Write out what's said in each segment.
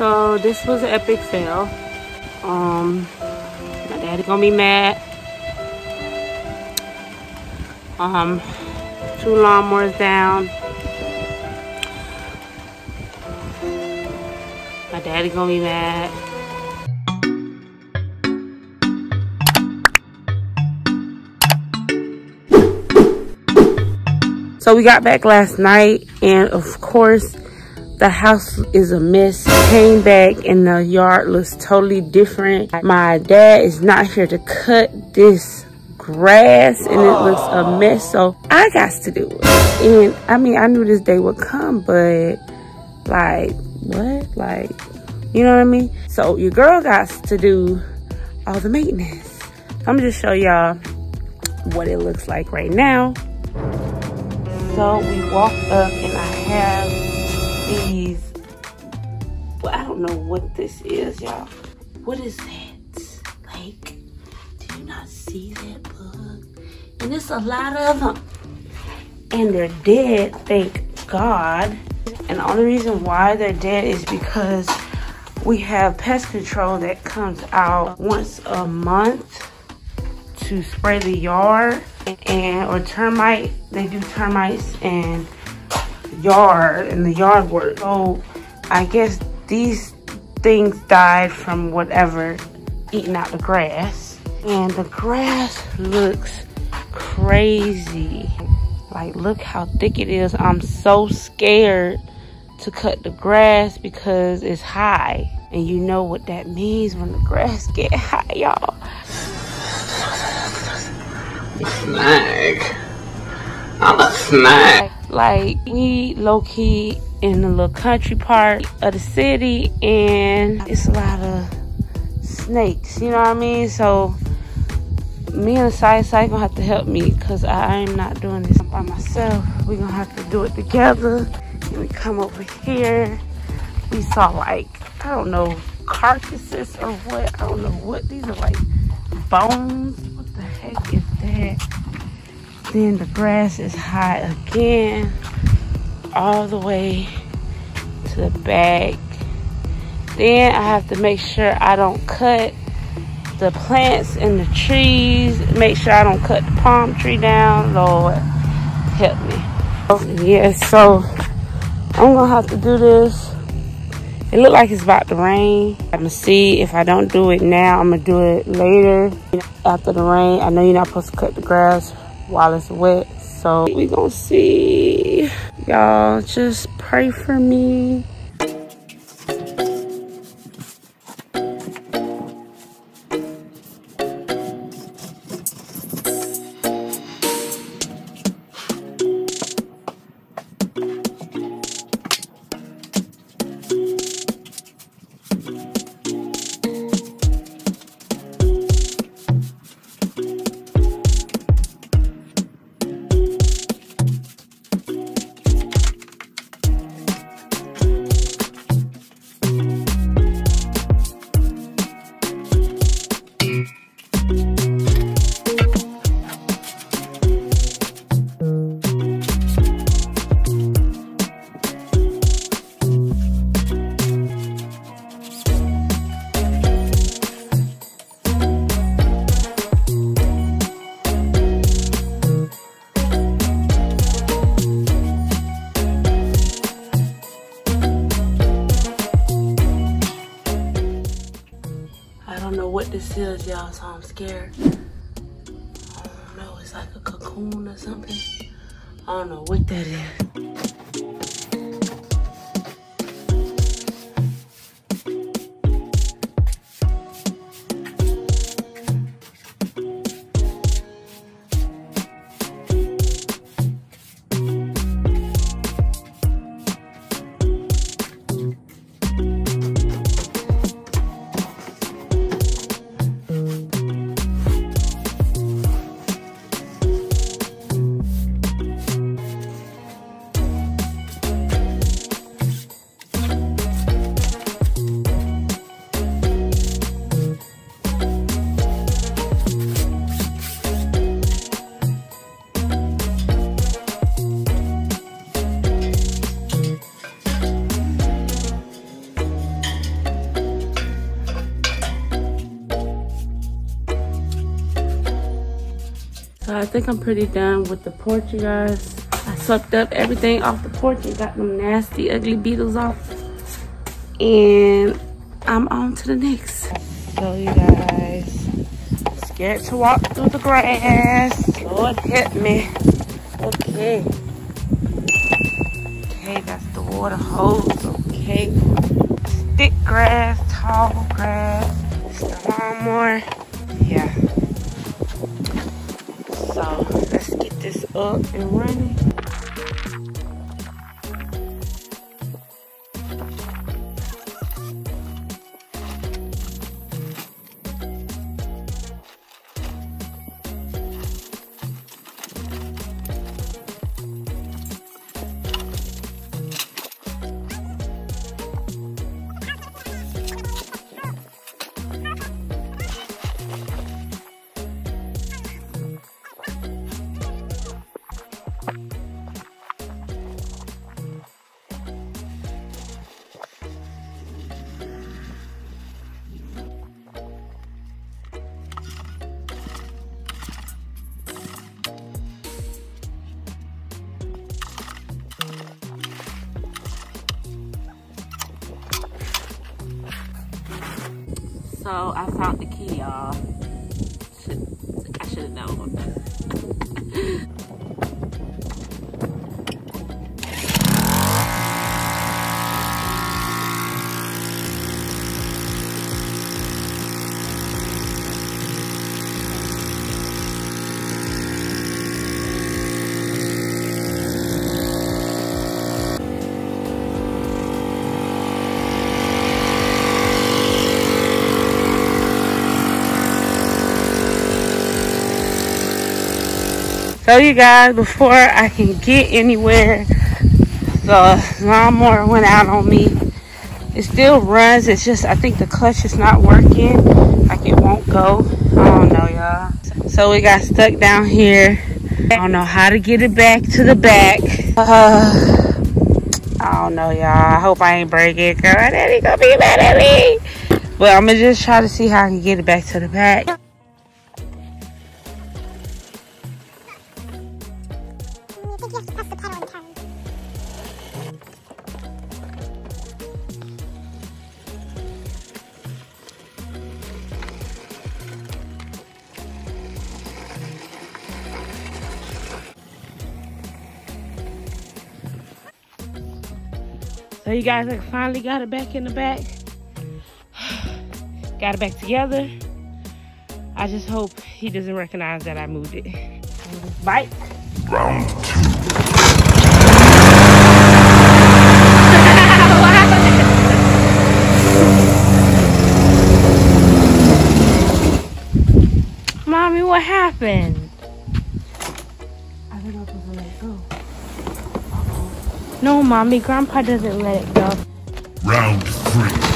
So this was an epic fail. Um, my daddy gonna be mad. Um, two lawnmowers down. My daddy gonna be mad. So we got back last night and of course the house is a mess. Came back and the yard looks totally different. My dad is not here to cut this grass and it looks a mess. So I got to do it. And I mean, I knew this day would come, but like, what? Like, you know what I mean? So your girl got to do all the maintenance. I'm just show y'all what it looks like right now. So we walked up and I have well, I don't know what this is, y'all. What is that? Like, do you not see that bug? And it's a lot of them. And they're dead, thank God. And the only reason why they're dead is because we have pest control that comes out once a month to spray the yard and or termite they do termites and yard and the yard work. So I guess these things died from whatever eating out the grass. And the grass looks crazy. Like look how thick it is. I'm so scared to cut the grass because it's high. And you know what that means when the grass get high, y'all. Snag. I'm a snag. Like we low key in a little country part of the city and it's a lot of snakes, you know what I mean? So me and the side side gonna have to help me because I am not doing this by myself. We're gonna have to do it together. And we come over here. We saw like, I don't know, carcasses or what. I don't know what. These are like bones. What the heck is that? Then the grass is high again, all the way to the back. Then I have to make sure I don't cut the plants and the trees. Make sure I don't cut the palm tree down. Lord, help me. Oh, Yeah, so I'm gonna have to do this. It look like it's about to rain. I'm gonna see if I don't do it now, I'm gonna do it later after the rain. I know you're not supposed to cut the grass while it's wet. So we gonna see. Y'all just pray for me. Y'all, so I'm scared. I don't know, it's like a cocoon or something. I don't know what that is. I think I'm pretty done with the porch, you guys. I swept up everything off the porch and got them nasty, ugly beetles off. And I'm on to the next. So you guys, scared to walk through the grass. Lord help me. Okay. Okay, that's the water hose. Okay. Thick grass, tall grass. It's the lawnmower. Yeah. So let's get this up and running. So I found the key, y'all. I should have known. So you guys, before I can get anywhere, the lawnmower went out on me. It still runs. It's just, I think the clutch is not working. Like it won't go. I don't know, y'all. So we got stuck down here. I don't know how to get it back to the back. Uh, I don't know, y'all. I hope I ain't break it. Girl, daddy gonna be mad at me. But I'm gonna just try to see how I can get it back to the back. So you guys, I finally got it back in the back. got it back together. I just hope he doesn't recognize that I moved it. Bite. Round two. Mommy, what happened? No, mommy, grandpa doesn't let it go. Round three.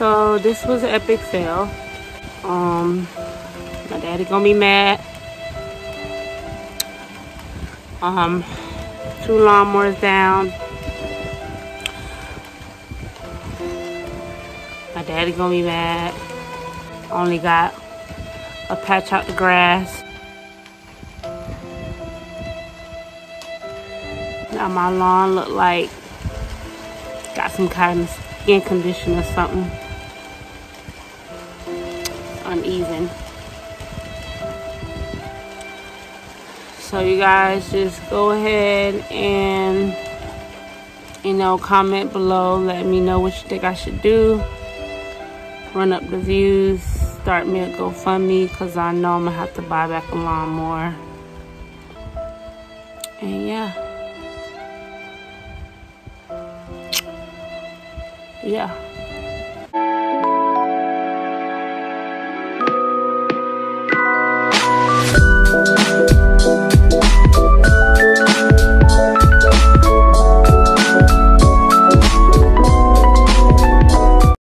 So this was an epic fail. Um, my daddy gonna be mad. Um, two lawnmowers down. My daddy gonna be mad. Only got a patch out the grass. Now my lawn look like got some kind of skin condition or something uneven. So you guys just go ahead and, you know, comment below. Let me know what you think I should do. Run up the views. Start me a GoFundMe because I know I'm going to have to buy back a lawnmower. And yeah. Yeah.